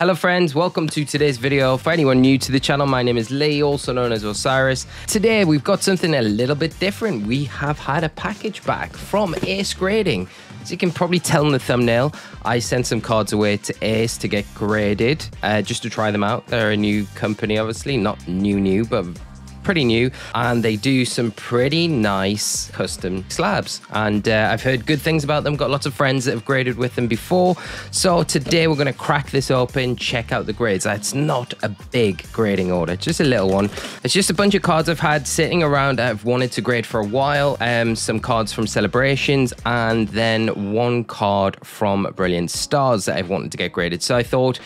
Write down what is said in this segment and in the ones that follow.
Hello friends, welcome to today's video. For anyone new to the channel, my name is Lee, also known as Osirus. Today we've got something a little bit different. We have had a package back from Ace Grading. As you can probably tell in the thumbnail, I sent some cards away to Ace to get graded, uh, just to try them out. They're a new company, obviously, not new new, but pretty new, and they do some pretty nice custom slabs. And uh, I've heard good things about them, got lots of friends that have graded with them before. So today we're going to crack this open, check out the grades. It's not a big grading order, just a little one. It's just a bunch of cards I've had sitting around I've wanted to grade for a while. Um, some cards from Celebrations, and then one card from Brilliant Stars that I've wanted to get graded. So I thought,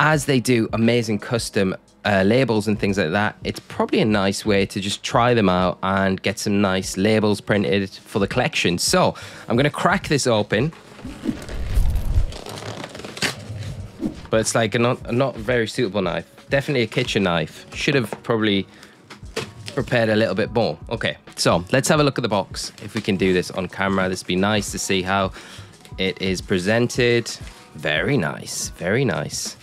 as they do amazing custom uh, labels and things like that, it's probably a nice way to just try them out and get some nice labels printed for the collection. So I'm going to crack this open. But it's like a not, a not very suitable knife. Definitely a kitchen knife. Should have probably prepared a little bit more. Okay, so let's have a look at the box. If we can do this on camera, this would be nice to see how it is presented. Very nice, very nice.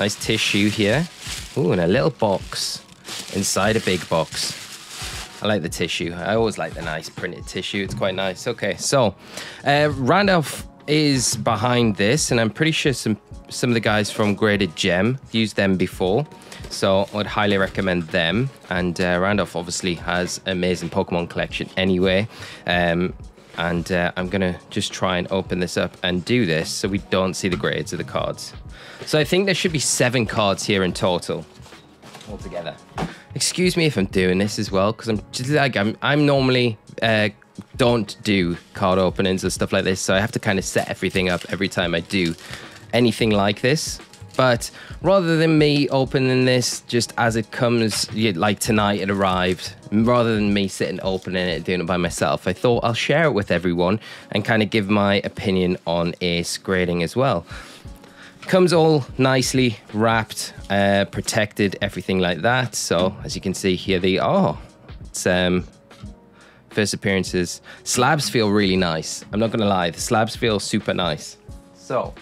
Nice tissue here. Ooh, and a little box inside a big box. I like the tissue. I always like the nice printed tissue. It's quite nice. Okay, so uh, Randolph is behind this, and I'm pretty sure some some of the guys from Graded Gem used them before. So I'd highly recommend them. And uh, Randolph obviously has amazing Pokemon collection anyway. Um, and uh, I'm gonna just try and open this up and do this so we don't see the grades of the cards. So I think there should be seven cards here in total, altogether. Excuse me if I'm doing this as well, because I'm just like I'm. I'm normally uh, don't do card openings and stuff like this, so I have to kind of set everything up every time I do anything like this. But rather than me opening this just as it comes, like tonight it arrived, rather than me sitting opening it, doing it by myself, I thought I'll share it with everyone and kind of give my opinion on Ace grading as well. Comes all nicely wrapped, uh, protected, everything like that. So as you can see here, they are. It's um, first appearances. Slabs feel really nice. I'm not gonna lie, the slabs feel super nice. So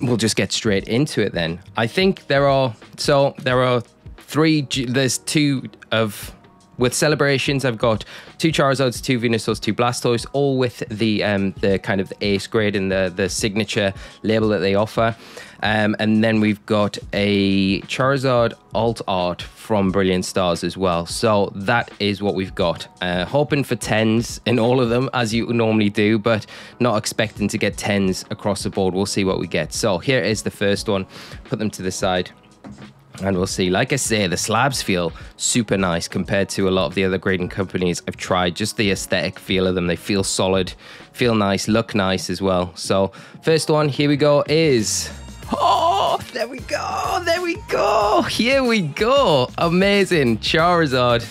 we'll just get straight into it then. I think there are so there are three. There's two of with celebrations. I've got two Charizards, two Venusaurs, two Blastoise, all with the um, the kind of ace grade and the the signature label that they offer. Um, and then we've got a Charizard alt art from Brilliant Stars as well. So that is what we've got. Uh, hoping for 10s in all of them, as you normally do, but not expecting to get 10s across the board. We'll see what we get. So here is the first one. Put them to the side and we'll see. Like I say, the slabs feel super nice compared to a lot of the other grading companies I've tried. Just the aesthetic feel of them. They feel solid, feel nice, look nice as well. So first one, here we go, is... Oh, there we go, there we go. Here we go. Amazing. Charizard,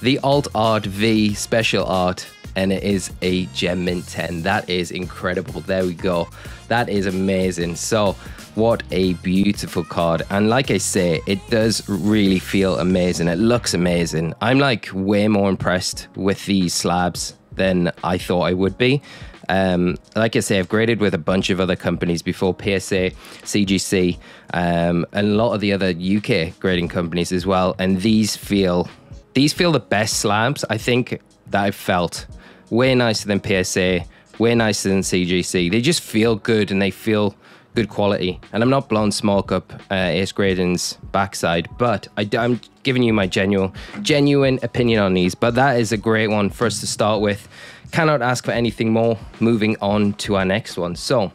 the Alt Art V special art and it is a Gem Mint 10. That is incredible. There we go. That is amazing. So what a beautiful card. And like I say, it does really feel amazing. It looks amazing. I'm like way more impressed with these slabs than I thought I would be. Um, like I say, I've graded with a bunch of other companies before PSA, CGC, um, and a lot of the other UK grading companies as well. And these feel these feel the best slabs I think that I've felt. Way nicer than PSA, way nicer than CGC. They just feel good and they feel good quality. And I'm not blowing smoke up uh, Ace Grading's backside, but I, am giving you my genuine, genuine opinion on these. But that is a great one for us to start with. Cannot ask for anything more. Moving on to our next one. So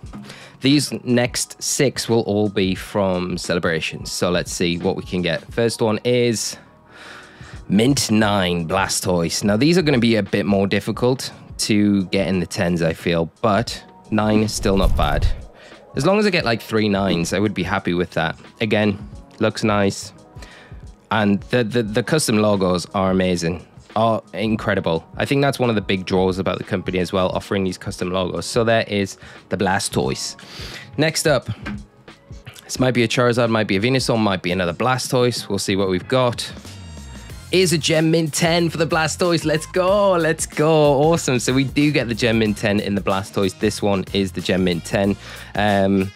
these next six will all be from celebrations. So let's see what we can get. First one is Mint 9 Blastoise. Now these are going to be a bit more difficult to get in the 10s, I feel, but 9 is still not bad. As long as I get like three nines, I would be happy with that. Again, looks nice. And the, the, the custom logos are amazing, are incredible. I think that's one of the big draws about the company as well, offering these custom logos. So there is the Blastoise. Next up, this might be a Charizard, might be a Venusaur, might be another Blastoise. We'll see what we've got is a Gem Mint 10 for the Blastoise. Let's go, let's go. Awesome. So we do get the Gem Mint 10 in the Blastoise. This one is the Gem Mint 10. Um,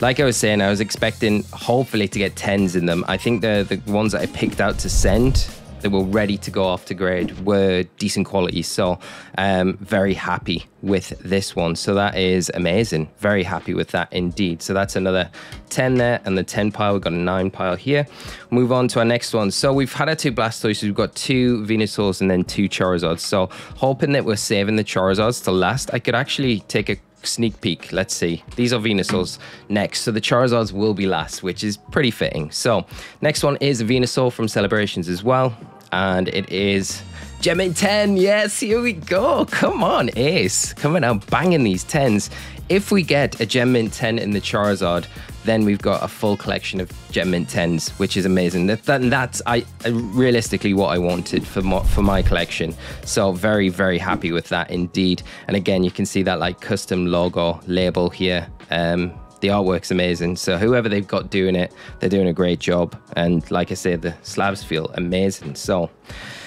like I was saying, I was expecting hopefully to get tens in them. I think the the ones that I picked out to send that were ready to go off to grade were decent quality. So, um, very happy with this one. So that is amazing. Very happy with that indeed. So that's another 10 there and the 10 pile. We've got a 9 pile here. Move on to our next one. So we've had our two Blastoises. We've got two Venusaurs and then two Charizards. So hoping that we're saving the Charizards to last. I could actually take a sneak peek. Let's see. These are Venusaurs next. So the Charizards will be last, which is pretty fitting. So next one is a Venusaur from Celebrations as well. And it is Gem Mint 10. Yes, here we go. Come on, Ace. Coming out banging these 10s. If we get a Gem Mint 10 in the Charizard, then we've got a full collection of Gem Mint 10s, which is amazing. That, that that's I realistically what I wanted for my, for my collection. So very very happy with that indeed. And again, you can see that like custom logo label here. Um, the artwork's amazing. So whoever they've got doing it, they're doing a great job. And like I said, the slabs feel amazing. So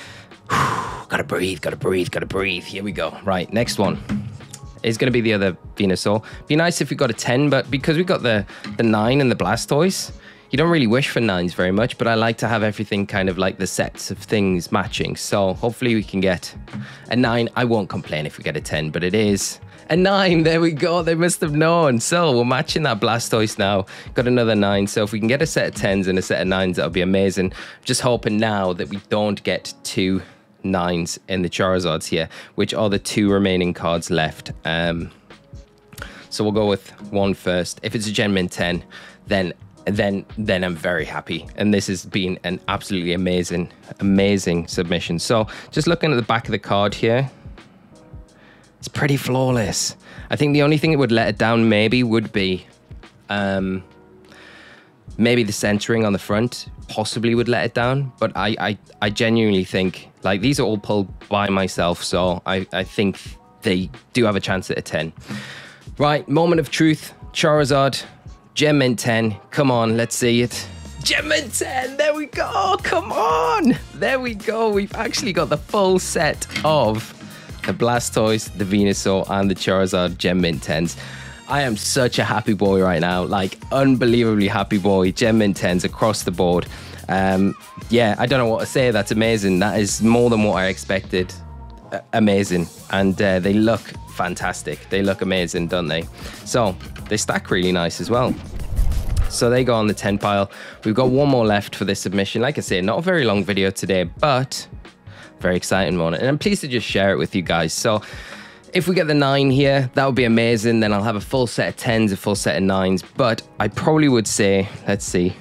gotta breathe, gotta breathe, gotta breathe. Here we go. Right, next one is going to be the other Venusaur. Be nice if we got a 10, but because we got the, the 9 and the Blastoise, you don't really wish for 9s very much, but I like to have everything kind of like the sets of things matching. So hopefully we can get a 9. I won't complain if we get a 10, but it is a 9. There we go. They must have known. So we're matching that Blastoise now. Got another 9. So if we can get a set of 10s and a set of 9s, that'll be amazing. Just hoping now that we don't get two nines in the Charizards here, which are the two remaining cards left. Um, so we'll go with one first. If it's a Gem Mint 10, then then then I'm very happy. And this has been an absolutely amazing, amazing submission. So just looking at the back of the card here, it's pretty flawless. I think the only thing that would let it down maybe would be um, maybe the centering on the front possibly would let it down. But I, I, I genuinely think like these are all pulled by myself, so I, I think they do have a chance at a 10. Right, moment of truth. Charizard, Gem Mint 10. Come on, let's see it. Gem Mint 10, there we go. Come on. There we go. We've actually got the full set of the Blastoise, the Venusaur, and the Charizard Gem Mint 10s. I am such a happy boy right now, like unbelievably happy boy. Gem Mint 10s across the board. Um, yeah, I don't know what to say. That's amazing. That is more than what I expected. Amazing. And uh, they look fantastic. They look amazing, don't they? So they stack really nice as well. So they go on the 10 pile. We've got one more left for this submission. Like I say, not a very long video today, but very exciting one. And I'm pleased to just share it with you guys. So if we get the nine here, that would be amazing. Then I'll have a full set of tens, a full set of nines. But I probably would say, let's see.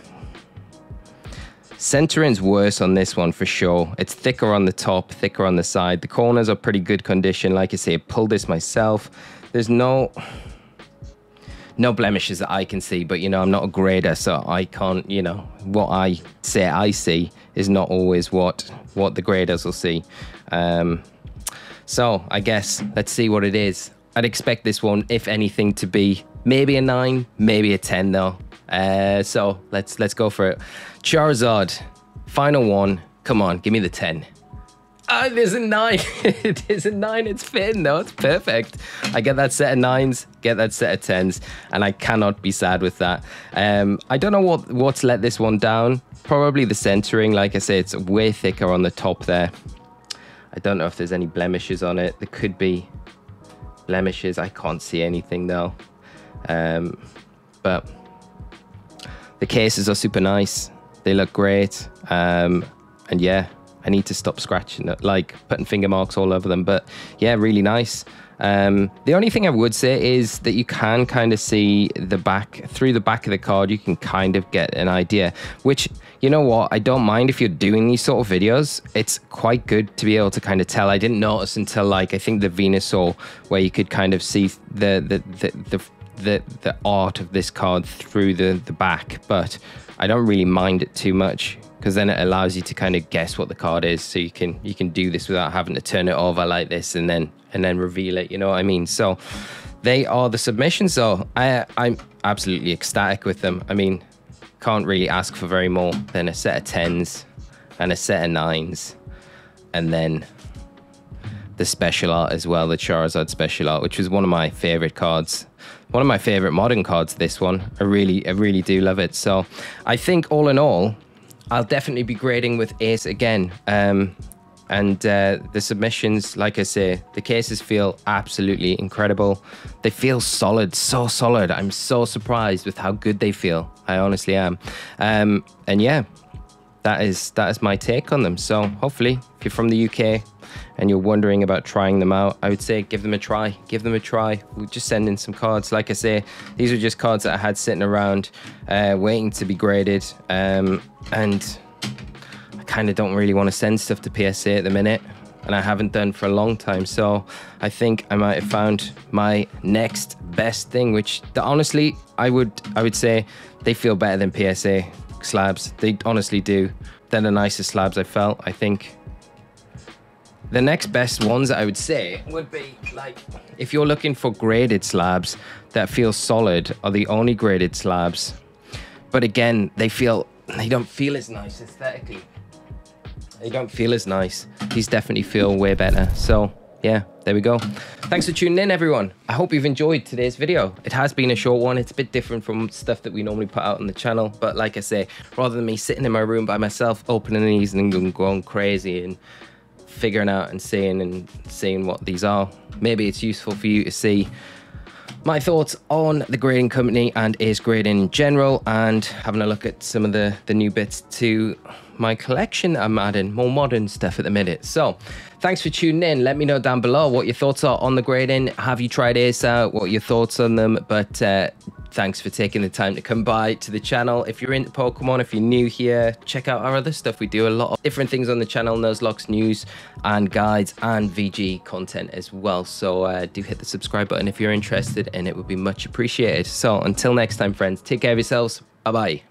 Centering's worse on this one for sure. It's thicker on the top, thicker on the side. The corners are pretty good condition. Like I say, I pulled this myself. There's no no blemishes that I can see, but you know, I'm not a grader, so I can't, you know, what I say I see is not always what what the graders will see. Um, so I guess let's see what it is. I'd expect this one, if anything, to be maybe a nine, maybe a ten though. Uh, so let's let's go for it. Charizard, final one. Come on, give me the ten. Oh, there's a nine. it is a nine. It's fitting though. It's perfect. I get that set of nines, get that set of tens, and I cannot be sad with that. Um, I don't know what what's let this one down. Probably the centering. Like I say, it's way thicker on the top there. I don't know if there's any blemishes on it. There could be blemishes. I can't see anything though. Um, but the cases are super nice. They look great. Um, and yeah, I need to stop scratching it, like putting finger marks all over them. But yeah, really nice. Um, the only thing I would say is that you can kind of see the back through the back of the card. You can kind of get an idea, which you know what? I don't mind if you're doing these sort of videos. It's quite good to be able to kind of tell. I didn't notice until like I think the Venusaur, where you could kind of see the the the the, the, the art of this card through the the back, but I don't really mind it too much because then it allows you to kind of guess what the card is so you can you can do this without having to turn it over like this and then and then reveal it you know what i mean so they are the submissions so i i'm absolutely ecstatic with them i mean can't really ask for very more than a set of tens and a set of nines and then the special art as well the charizard special art which was one of my favorite cards one of my favorite modern cards. This one, I really, I really do love it. So, I think all in all, I'll definitely be grading with Ace again. Um, and uh, the submissions, like I say, the cases feel absolutely incredible. They feel solid, so solid. I'm so surprised with how good they feel. I honestly am. Um, and yeah, that is that is my take on them. So hopefully, if you're from the UK and you're wondering about trying them out, I would say give them a try. Give them a try. We'll just send in some cards. Like I say, these are just cards that I had sitting around, uh, waiting to be graded. Um, and kind of don't really want to send stuff to PSA at the minute. And I haven't done for a long time, so I think I might have found my next best thing. Which, honestly, I would I would say they feel better than PSA slabs. They honestly do. They're the nicest slabs I felt, I think. The next best ones I would say would be like if you're looking for graded slabs that feel solid are the only graded slabs. But again, they feel they don't feel as nice aesthetically. They don't feel as nice. These definitely feel way better. So yeah, there we go. Thanks for tuning in, everyone. I hope you've enjoyed today's video. It has been a short one. It's a bit different from stuff that we normally put out on the channel. But like I say, rather than me sitting in my room by myself, opening these and going crazy and figuring out and seeing and seeing what these are, maybe it's useful for you to see my thoughts on the grading company and Ace grading in general and having a look at some of the, the new bits to my collection I'm adding more modern stuff at the minute. So thanks for tuning in. Let me know down below what your thoughts are on the grading. Have you tried out? What your thoughts on them? But uh, thanks for taking the time to come by to the channel. If you're into Pokemon, if you're new here, check out our other stuff. We do a lot of different things on the channel, Nuzlocke news and guides and VG content as well. So uh, do hit the subscribe button if you're interested and it would be much appreciated. So until next time, friends, take care of yourselves. Bye-bye.